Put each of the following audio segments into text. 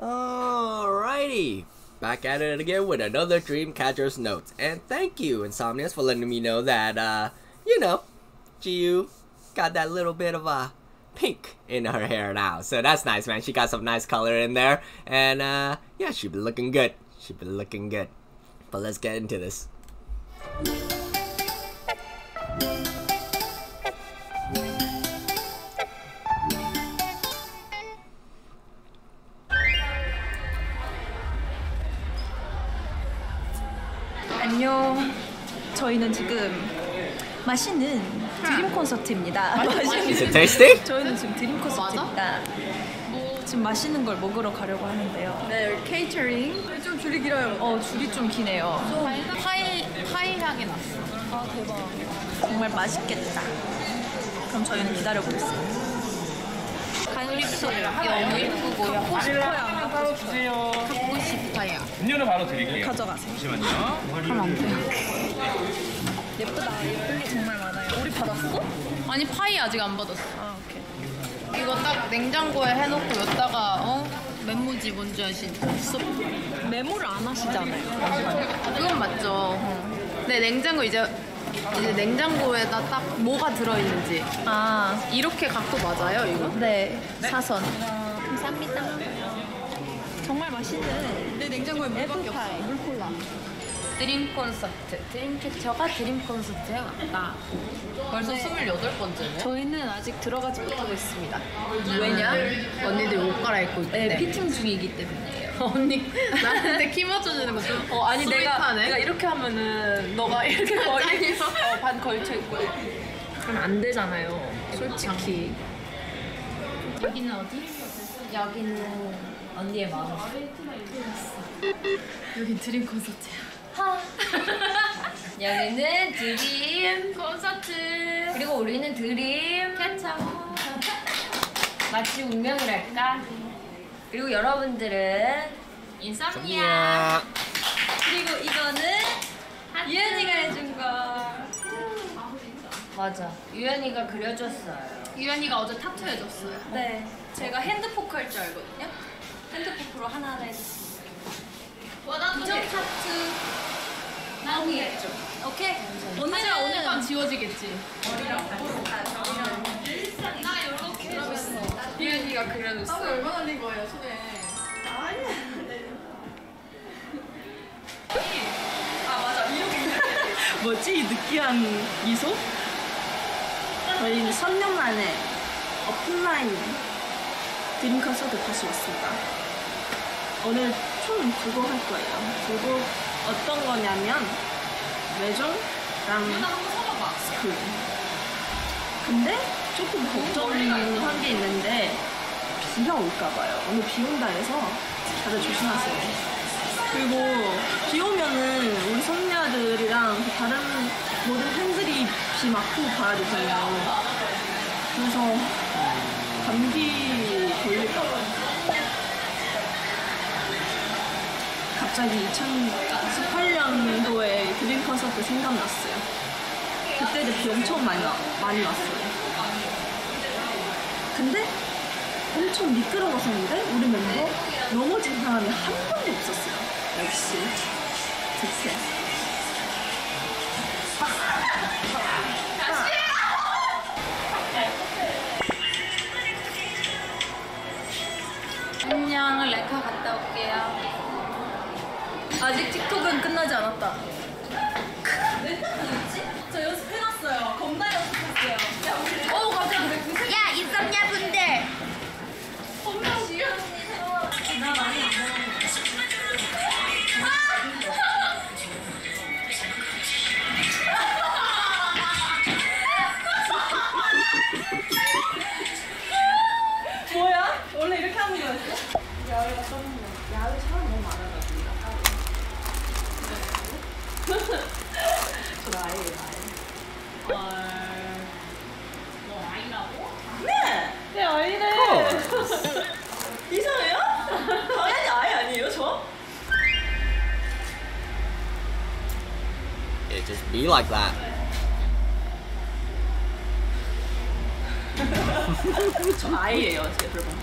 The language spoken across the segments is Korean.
Alrighty, back at it again with another Dreamcatcher's notes. And thank you, Insomnius, for letting me know that, uh, you know, Jiu got that little bit of a pink in her hair now. So that's nice, man. She got some nice color in there. And, uh, yeah, she be looking good. she be looking good. But let's get into this. 저희는 지금 맛있는 드림 콘서트입니다. Is 맛있는 it tasty? 저희는 지금 드림 콘서트입니다. 지금 맛있는 걸 먹으러 가려고 하는데요. 네, 케이터링. 좀 줄이 길어요. 어 줄이 좀 기네요. 파이, 파이 향이 났어. 아 대박. 정말 맛있겠다. 그럼 저희는 기다려 보겠습니다. 간립소 너무 예쁘고 갖고 싶어요. 따로 주세요. 갖고 싶어요. 음료는 바로 드릴게요. 가져가세요. 잠시만요. 그럼 안 돼요. 예쁘다. 예쁜 게 정말 많아요. 우리 받았어? 아니 파이 아직 안 받았어. 아 오케이. 이거 딱 냉장고에 해놓고 여기다가 어? 메모지 뭔지 아시죠? 쏙. 메모를 안 하시잖아요. 그건 맞죠. 어. 네 냉장고 이제 이제 냉장고에다 딱 뭐가 들어있는지 아 이렇게 각도 맞아요 이거? 네. 사선. 감사합니다. 정말 맛있는 내 냉장고에 물밖에 없어. 물콜라. 드림 콘서트. 드림캐쳐가 드림 콘서트에 왔다. 벌써 28번째네. 저희는 아직 들어가지 못하고 있습니다. 왜냐? 언니들 옷 갈아입고 있대. 네, 피팅 중이기 때문이에요. 언니 나한테 키 맞춰주는 거 좀. 어 아니 내가 sweet하네. 내가 이렇게 하면은 너가 이렇게 거의. 어, 반 걸쳐 있고 그럼 안 되잖아요. 솔직히 여기는 어디? 여기는 언니의 마음. 여기 드림 콘서트야. 여기는 드림 콘서트. 그리고 우리는 드림 캐쳐. 마치 운명을 할까 그리고 여러분들은 인썸니아. 그리고 이거는 유연이가 해준 거 맞아 유연이가 그려줬어요 유연이가 어제 타투 해줬어요. 네 제가 hand poke 할 줄 알거든요 hand poke로 하나하나 해줬습니다 이정 타투. 했죠 오케이 오늘 오늘 밤 지워지겠지. 나 이렇게 그러면서 유연이가 그려줬어. 얼마 날린 거예요 손에? 뭐지 이 느끼한 미소? 저희는 3년 만에 오프라인 드림 콘서트 다시 왔습니다. 오늘 총 두 곡 할 거예요. 두 곡 어떤 거냐면 MAISON이랑 Scream. 근데 조금 걱정한 게 있는데 비가 올까 봐요. 오늘 비 온다 해서 다들 조심하세요. 그리고 비 오면은 우리 선녀들이랑 그 다른 모든 팬들이 비 맞고 가야 되잖아요. 그래서 감기 걸릴까봐. 갑자기 2018년도에 드림 콘서트 생각났어요. 그때도 비 엄청 많이, 와- 많이 왔어요. 근데 엄청 미끄러웠었는데 우리 멤버 넘어진 사람이 한 번도 없었어요. 역시 득세. 안녕 레카 갔다 올게요 아직 틱톡은 끝나지 않았다. It just be like that. 여러분.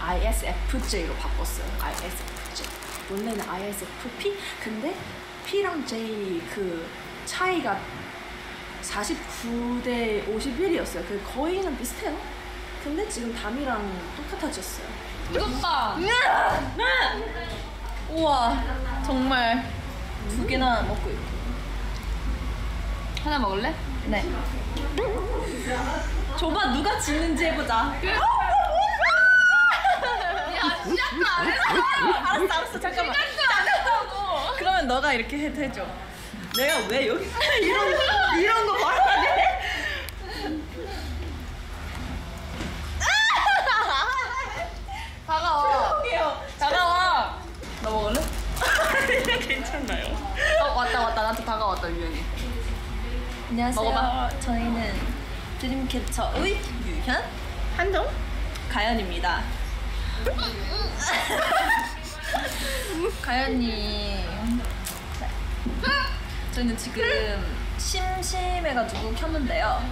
ISFJ로 바꿨어요. ISFJ. 원래는 ISFP? 근데 P랑 J 그 차이가 49대 51이었어요. 그 거의는 비슷해요. 근데 지금 담이랑 똑같아졌어요. 뜨겁다. 우와, 정말 두 개나 먹고 있고. 하나 먹을래? 네. 줘봐, 누가 지는지 해보자. 야 시작도 안 했어. 알았어, 알았어, 잠깐만. 시작도 안 했다고. 그러면 너가 이렇게 해, 해줘. 내가 왜 여기 이런 거, 이런 거 돼? 다가와. 할게요. 다가와. 너 먹을래? 괜찮나요? 어 왔다 왔다 나한테 다가왔다 유연이. 안녕하세요. 먹어봐. 저희는 드림캐쳐 의 유현, 한정, 가연입니다. 가연님. 저희는 지금 심심해가지고 켰는데요.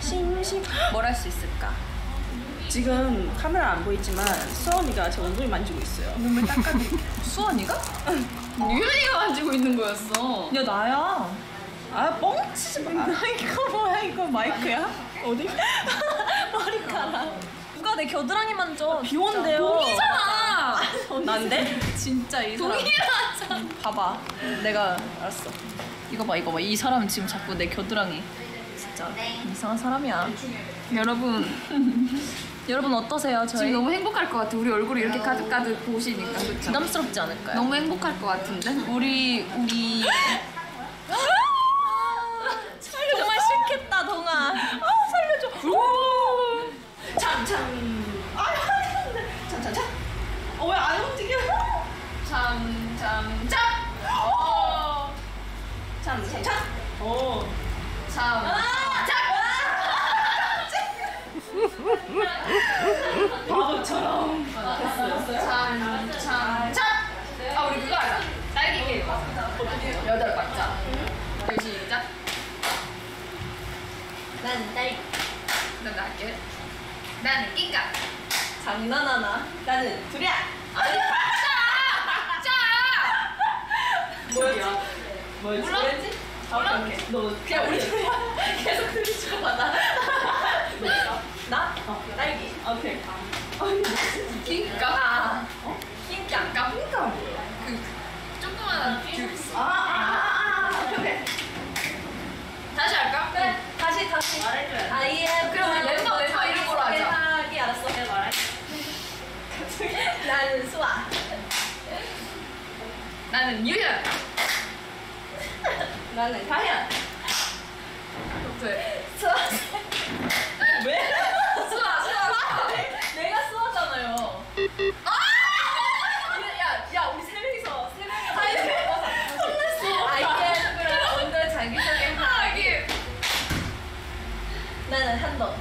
심심. 뭘 할 수 있을까? 지금 카메라 안 보이지만 수원이가 제 엉덩이 만지고 있어요. 몸을 닦아드릴게요. 수원이가? 유연이가 만지고 있는 거였어. 야 나야. 아 뻥치지 마. 이거 뭐야 이거 마이크야? 어디? 머리카락. 누가 내 겨드랑이 만져? 비 온대요. 동이잖아. 난데? 진짜 이 사람. 동이라잖아. 봐봐. 내가 알았어. 이거 봐 이거 봐. 이 사람은 지금 자꾸 내 겨드랑이. 진짜 이상한 사람이야. 여러분. 여러분 어떠세요? 저희 지금 너무 행복할 것 같아. 우리 얼굴이 이렇게 가득가득 보시니까 그쵸? 부담스럽지 않을까요? 너무 행복할 것 같은데? 우리 우리 정말 싫겠다 동아 아 살려줘 참참 참참참 어왜 안 움직여 참, 참, 참! 어, 참참참 오 참, 바보처럼 참, 참, 참! 아, 우리 그거 하자. 딸기 게임. 여덟 박자. 여기 시작. 난 딸, 난 할게. 나는 낑가. 장난하나 나는 두랴 아니, 짜! 짜! 뭐야 뭐였지 몰라? 뭐였지? 몰라 너 그냥 우리 둘이 계속 들이쳐 받아 나? 어 딸기 오케이 낑가. 아 어? 낑가. 낑가. 낑가. 그, 조그만한 귤. 아아아아 오케이 다시 할까? 그래 다시 다시 말해줘야 아예 그럼 우리 멤버 멤버 이름으로 하자. 하기 알았어 내가 말할게 나는 수아 나는 유연. 나는 가현 네. 수아 왜? 수아, 수아, 수아. 내가 수아잖아요 야, 야, 우리 세 명이서 세 명이서 혼났어. 아이템 그럼 먼저 자기소개 하기. 나는 한동.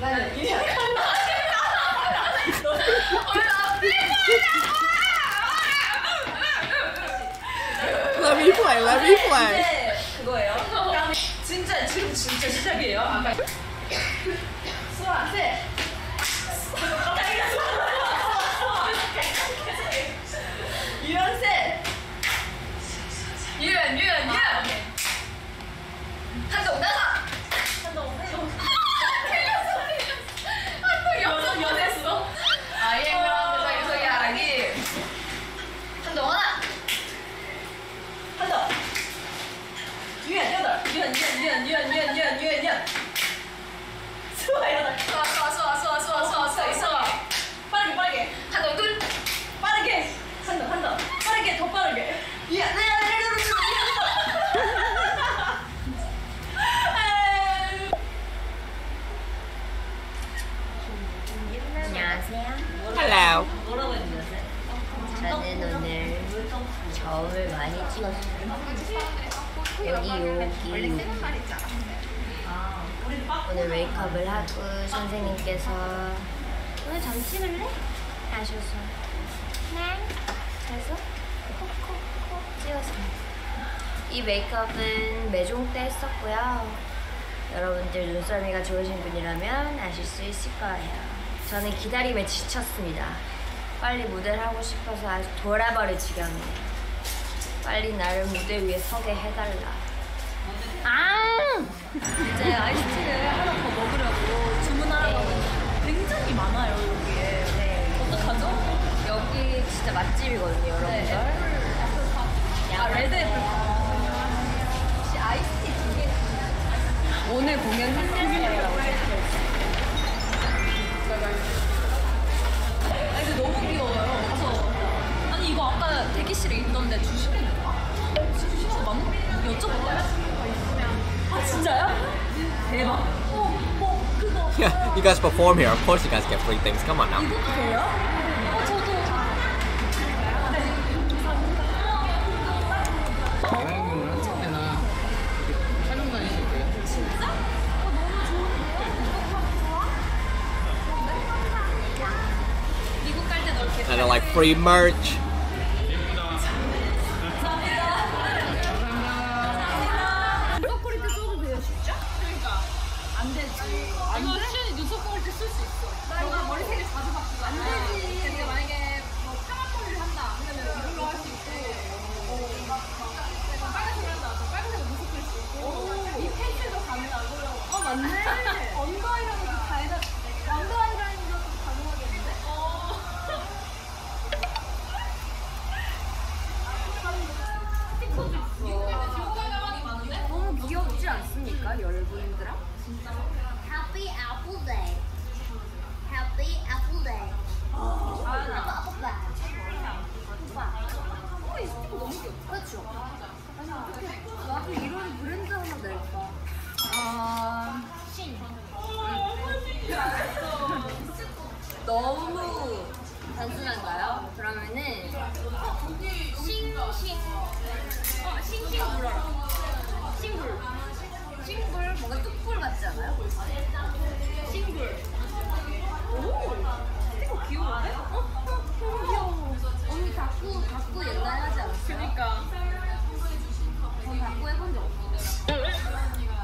나는 유현. Let me play. Let me play. 이제 그거예요. 다음에 진짜 지금 진짜 시작이에요. 아까 수아 셋. 유현 셋. 유연, 유연, 유연. 저울 많이 찍었어요. 여기 여기 여기. 오늘 메이크업을 하고 선생님께서 오늘 점 찍을래? 하셔서 네. 그래서 콕콕콕 찍었습니다. 이 메이크업은 매종 때 했었고요. 여러분들 눈썰미가 좋으신 분이라면 아실 수 있을 거예요. 저는 기다림에 지쳤습니다. 빨리 무대를 하고 싶어서 아주 돌아버릴 지경이에요. 빨리 나를 무대 위에 서게 해달라. 아! 이제 아이스티를 하나 더 먹으려고 주문하라고 하는데 굉장히 많아요 여기에. 네. 어떡하죠? 여기 진짜 맛집이거든요, 여러분들. 아 Red Apple. 혹시 아이스티 두 개. 오늘 공연 팬데스라고 아 근데 너무 귀여워요. 가서 아니 이거 아까 대기실에 있던데 맞나? 여쭤볼까요? 아 진짜요? 대박. 어, 어 그거 Yeah, you guys perform here. Of course, you guys get free things. Come on now. 이것도 돼요? 어 저도. 다양한 한참 언더아이라는 그 달다. 언더아이라는 것도 가능하겠는데? 어. 스티커도 있어. 너무 귀엽지 않습니까, 여러분들아? Happy Apple Day. Happy Apple Day. 아빠, 아빠. 어, 이 스티커 너무 귀엽다. 그렇죠. 나도 이런 브랜드 하나 낼까? 아, 너무 단순한가요? 그러면은 싱싱 어 싱싱 불어라 싱불 싱불 뭔가 뚝불 같지 않아요? 싱불 오 스티커 귀여운데? 어? 어? 너무 귀여워 언니 다꾸 다꾸 옛날에 하지 않았어요? 그니까. 전 다꾸 해본 적 없어요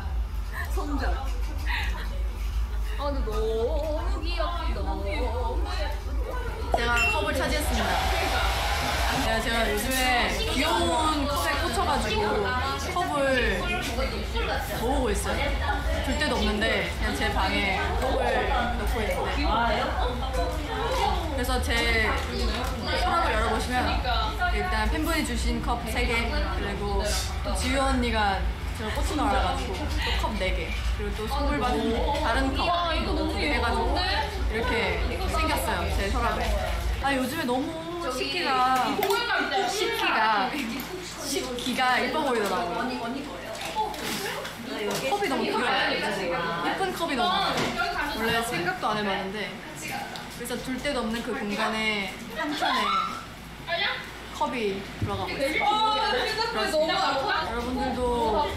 손절 아 근데 너무 귀엽다 제가 컵을 차지했습니다. 제가, 제가 요즘에 귀여운 컵에 꽂혀가지고 컵을 모으고 있어요. 줄 데도 없는데 그냥 제 방에 컵을 넣고 있는데 그래서 제 서랍을 열어보시면 일단 팬분이 주신 컵 3개 그리고 또 지유 언니가 꽂힌 걸 알아가지고 또컵 4개 그리고 또 선물 받은 다른 컵 이렇게 해가지고 이렇게 생겼어요 제 서랍에. 아 요즘에 너무 식기가 식기가 식기가 이뻐 보이더라고요. 컵이 너무 귀여워요 예쁜 컵이 너무 많아요. 원래 생각도 안 해봤는데 그래서 둘 데도 없는 그 공간에 한켠에 컵이 들어가고 있어요 그렇습니다. 여러분들도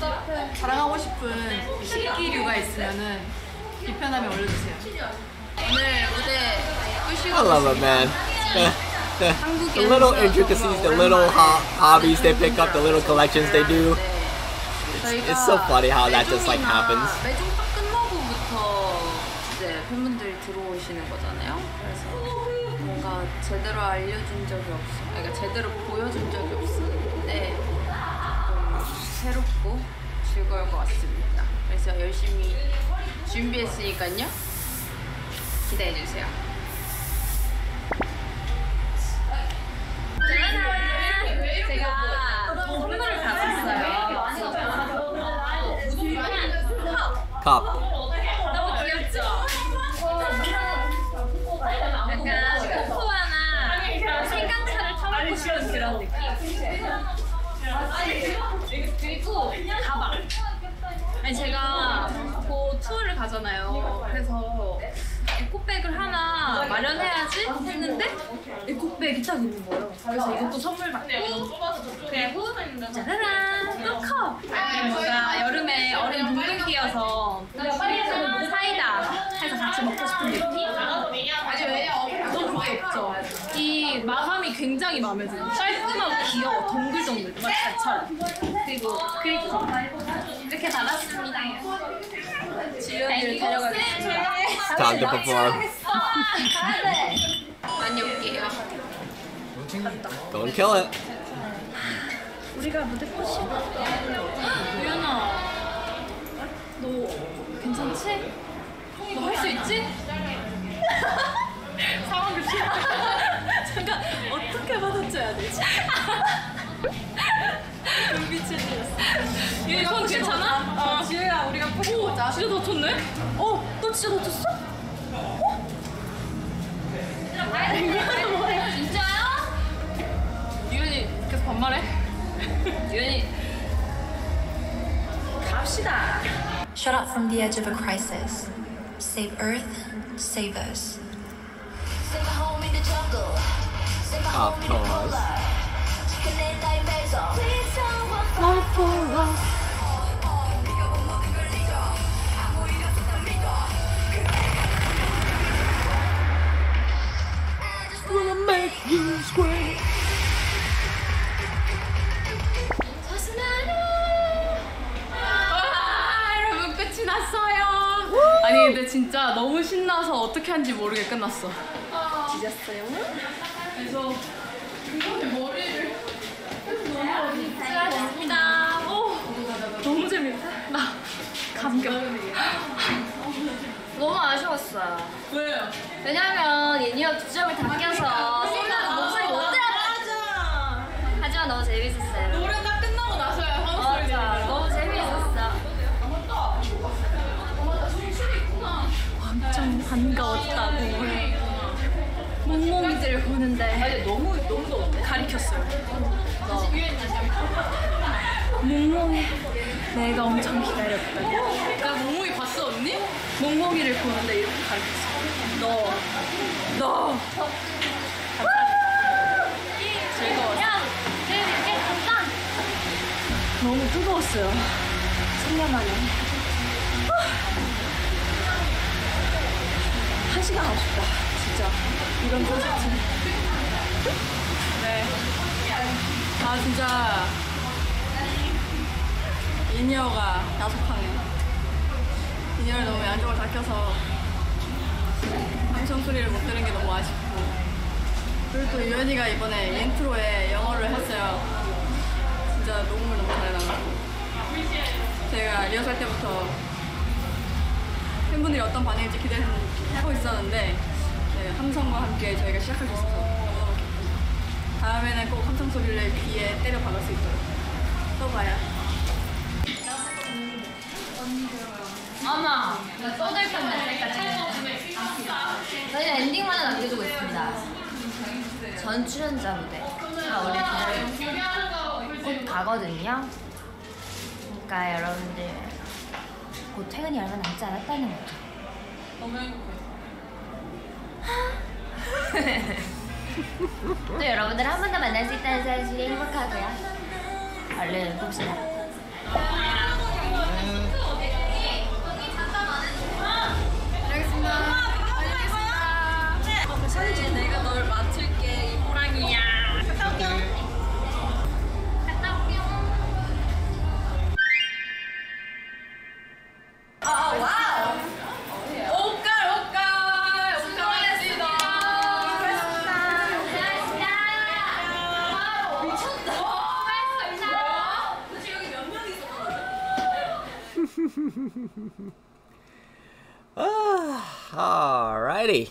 자랑하고 싶은 식기류가 있으면은 비편하면 올려주세요. 오늘 무대 I love it, man. The, the little intricacies, the little ho- hobbies they pick up, the little collections they do. 저희가 It's so funny how that just like happens. 매종파 끝나고부터 이제 팬분들이 들어오시는 거잖아요. 그래서 뭔가 제대로 알려준 적이 없어. 그러니까 제대로 보여준 적이 없었는데 좀 새롭고 즐거울 것 같습니다. 그래서 열심히 준비했으니까요. 기대해 주세요. 제가 선물을 받았어요. Cup. 아니 제가 곧 투어를 가잖아요. 그래서 에코백을 하나 마련해야지 했는데 에코백이 딱 있는 거예요. 그래서 이것도 선물 받고 그리고 짜라란 또 컵. 뭔가 여름에 둥둥 끼어서 사이다 해서 같이 먹고 싶은 느낌. 너무 귀엽죠. 이 마감이 굉장히 마음에 들어요. 깔끔하고 귀여워. 동글동글. 정말 잘. 그리고 그리고 이렇게 달았습니다. 지연이를 데려가겠습니다. Time to perform. 다녀올게요. Go and kill it. 유연아, 너 괜찮지? 너 할 수 있지? 상황 교실. 잠깐 어떻게 받아줘야 되지? 눈빛이 들렸어. 유연이 손 괜찮아? 어, 지우야 우리가 푸고 오자. 진짜 다쳤네? 어, 너 진짜 다쳤어? 진짜요? 유연이 계속 반말해? 유연이 갑시다. Shut up from the edge of a crisis. Save Earth, save us. Of course. 아, 여러분 끝이 났어요. 아니 근데 진짜 너무 신나서 어떻게 하는지 모르게 끝났어. 지졌어요? 그래서 이번에 머리를 감격. 너무 아쉬웠어요. 왜요? 왜냐면 인이어 두 점을 다 껴서 생각 목소리 못 들었거든. 하지만 너무 재밌었어요. 노래 딱 끝나고 나서야 한국 소리 맞아, 너무 재밌었어. 엄청 반가웠다고. 몽몽이들 보는데 너무 너무 더운데? 가리켰어요. 몽몽이 내가 엄청 기다렸다. 나 몽몽이 봤어 언니? 몽몽이를 보는데 이렇게 가리켰어. 너, 너. 즐거웠어. 너무 뜨거웠어요. 3년 만에. 한 시간 싶다. 진짜. 드림 콘서트. 네. 아, 진짜. in-ear가 야속하네. in-ear를 너무 다 껴서 방송 소리를 못 들은 게 너무 아쉽고. 그리고 또 유연이가 이번에 인트로에 영어를 했어요. 진짜 너무 너무 잘 나왔고 제가 리허설 때부터 팬분들이 어떤 반응일지 기대를 하고 있었는데 네, 함성과 함께 저희가 시작할 수 있어서. 다음에는 꼭 함성 소리를 귀에 때려 박을 수 있도록 또 봐요. 어머, 쏟을 뻔했네, 저희는 엔딩만은 남겨두고 있습니다. 전 출연자 무대. 아, 우리 기다리고 곧 가거든요. 그러니까 여러분들 곧 퇴근이 얼마 남지 않았다는 거죠. 너무 행복해. 또 여러분들 한 번 더 만날 수 있다는 사실이 행복하고요. 얼른 봅시다. Ah, alrighty.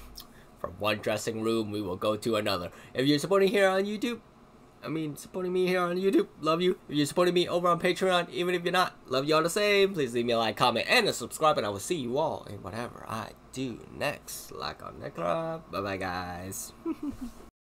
From one dressing room, we will go to another. If you're supporting here on YouTube, I mean, supporting me here on YouTube, love you. If you're supporting me over on Patreon, even if you're not, love you all the same. Please leave me a like, comment, and a subscribe, and I will see you all in whatever I do next. Like on Necra. Bye bye, guys.